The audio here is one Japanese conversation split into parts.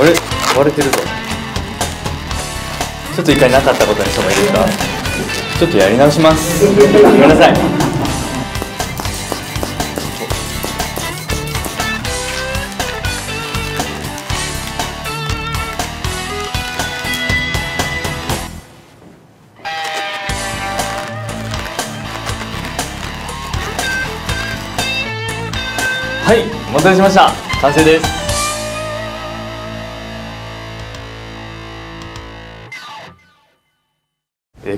あれ？割れてるぞ。ちょっと一回なかったことにしてもいいですか。ちょっとやり直します。ごめんなさい。はいお待たせしました。完成です。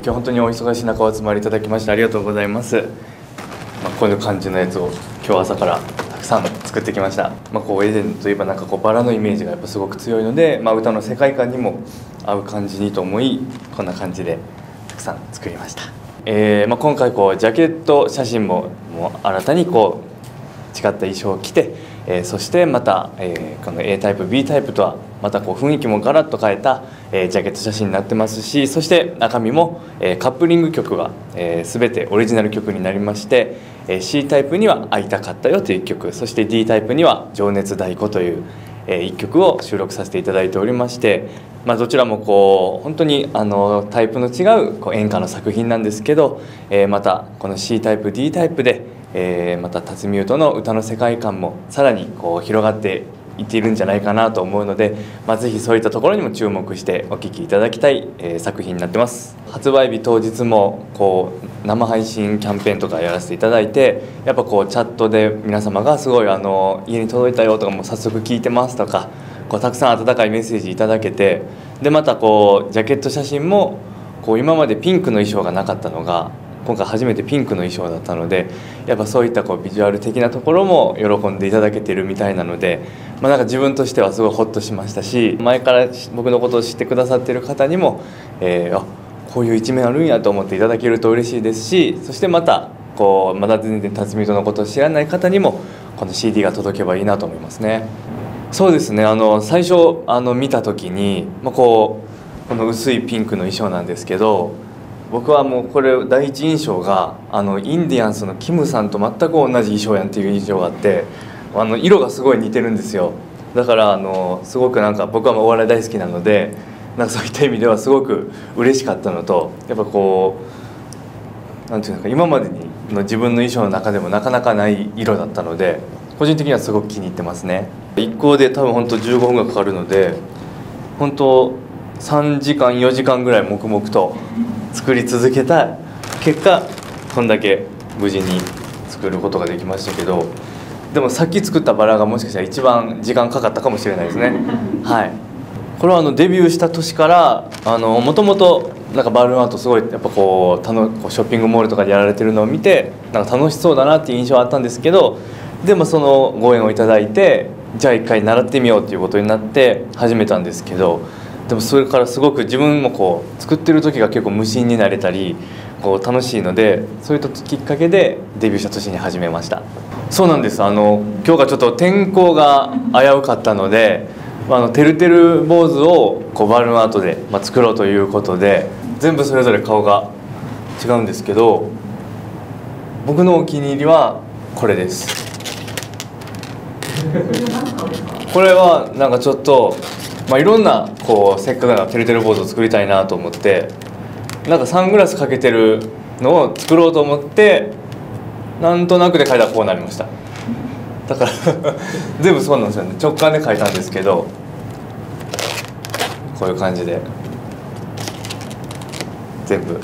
今日本当にお忙しい中お集まりいただきましてありがとうございます、まあ、こういう感じのやつを今日朝からたくさん作ってきました、まあ、こうエデンといえばなんかこうバラのイメージがやっぱすごく強いので、まあ、歌の世界観にも合う感じにと思いこんな感じでたくさん作りました、えーまあ、今回こうジャケット写真ももう新たにこう違った衣装を着て、えー、そしてまた、えー、この A タイプ B タイプとはまたこう雰囲気もガラッと変えた、えー、ジャケット写真になってますしそして中身も、えー、カップリング曲が、えー、全てオリジナル曲になりまして、えー、C タイプには「会いたかったよ」という曲そして D タイプには「情熱太鼓」という、えー、1曲を収録させていただいておりまして、まあ、どちらもこう本当にあのタイプの違うこう演歌の作品なんですけど、えー、またこの C タイプ D タイプで、えー、また辰巳ゆとの歌の世界観もさらにこう広がっていっているんじゃないかなと思うので、まあ、ぜひそういったところにも注目してお聴きいただきたい、えー、作品になってます。発売日当日もこう生配信キャンペーンとかやらせていただいてやっぱこうチャットで皆様がすごいあの家に届いたよとかも早速聞いてますとかこうたくさん温かいメッセージいただけてでまたこうジャケット写真もこう今までピンクの衣装がなかったのが今回初めてピンクの衣装だったのでやっぱそういったこうビジュアル的なところも喜んでいただけてるみたいなので、まあ、なんか自分としてはすごいホッとしましたし前から僕のことを知ってくださってる方にも、えー、あこういう一面あるんやと思っていただけると嬉しいですしそしてまたこうまだ全然辰巳とのことを知らない方にもこの CD が届けばいいなと思いますね。そうですねあの最初あの見た時に、まあ、こうこの薄いピンクの衣装なんですけど僕はもうこれ第一印象があのインディアンスのキムさんと全く同じ衣装やんっていう印象があってあの色がすごい似てるんですよ。だからあのすごくなんか僕はお笑い大好きなのでなんかそういった意味ではすごく嬉しかったのとやっぱこうなんていうのか今までにの自分の衣装の中でもなかなかない色だったので個人的にはすごく気に入ってますね。一行で多分本当15分がかかるので本当3時間4時間ぐらい黙々と作り続けた結果こんだけ無事に作ることができましたけどでもさっき作ったバラがもしかしたら一番時間かかったかもしれないですね。はい。これはあのデビューした年からもともとなんかバルーンアートすごいやっぱこうたのこうショッピングモールとかでやられてるのを見てなんか楽しそうだなっていう印象はあったんですけどでもそのご縁をいただいてじゃあ一回習ってみようっていうことになって始めたんですけどでもそれからすごく自分もこう作ってる時が結構無心になれたりこう楽しいのでそういったきっかけでデビューした年に始めました。そうなんです。あの今日がちょっと天候が危うかったのであのてるてる坊主をこうバルーンアートで、まあ、作ろうということで全部それぞれ顔が違うんですけど僕のお気に入りはこれです。これはなんかちょっとまあ、いろんなこうせっかくならてるてる坊主を作りたいなと思ってなんかサングラスかけてるのを作ろうと思ってなんとなくで描いたらこうなりました。だから 全部そうなんですよね。直感で描いたんですけどこういう感じで全部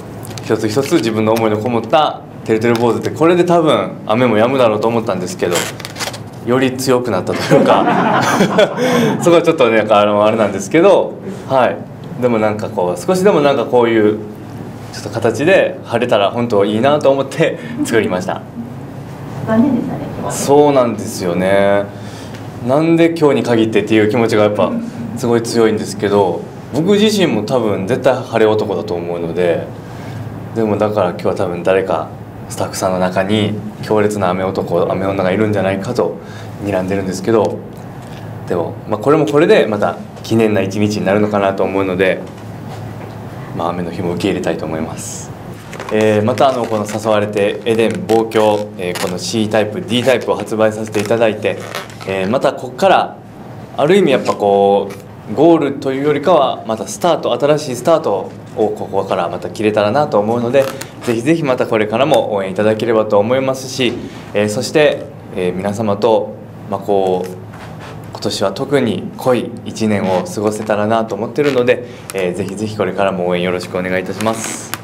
一つ一つ自分の思いのこもったてるてる坊主ってこれで多分雨も止むだろうと思ったんですけどより強くなったというか。そこはちょっとねあのあれなんですけどはい。でもなんかこう少しでもなんかこういうちょっと形で晴れたら本当いいなと思って 作りました。そうなんですよね。なんで今日に限ってっていう気持ちがやっぱすごい強いんですけど僕自身も多分絶対晴れ男だと思うのででもだから今日は多分誰かスタッフさんの中に強烈な雨男雨女がいるんじゃないかと睨んでるんですけどでも、まあ、これもこれでまた記念な一日になるのかなと思うので、まあ、雨の日も受け入れたいと思います。えー、またあのこの「誘われてエデン望郷」えー、この C タイプ D タイプを発売させていただいて、えー、またここからある意味やっぱこうゴールというよりかはまたスタート新しいスタートをここからまた切れたらなと思うのでぜひぜひまたこれからも応援いただければと思いますし、えーそして、えー皆様と、まあ、こう今年は特に濃い1年を過ごせたらなと思ってるので、えーぜひぜひこれからも応援よろしくお願いいたします。